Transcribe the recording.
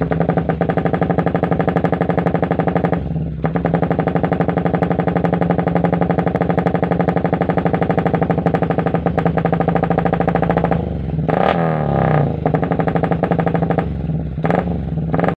you.